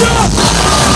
Shut up!